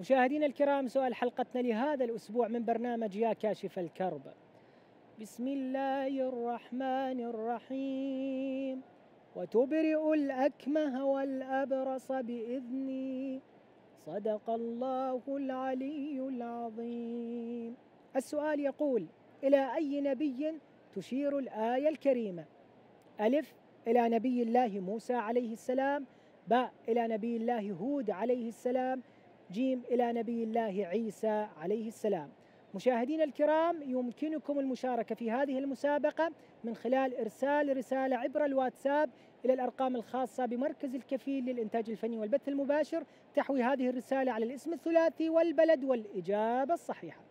مشاهدينا الكرام سؤال حلقتنا لهذا الأسبوع من برنامج يا كاشف الكرب. بسم الله الرحمن الرحيم. وتبرئ الأكمه والأبرص بإذني. صدق الله العلي العظيم. السؤال يقول إلى أي نبي تشير الآية الكريمة؟ ألف إلى نبي الله موسى عليه السلام باء إلى نبي الله هود عليه السلام جيم إلى نبي الله عيسى عليه السلام. مشاهدينا الكرام يمكنكم المشاركة في هذه المسابقة من خلال إرسال رسالة عبر الواتساب إلى الأرقام الخاصة بمركز الكفيل للإنتاج الفني والبث المباشر. تحوي هذه الرسالة على الاسم الثلاثي والبلد والإجابة الصحيحة.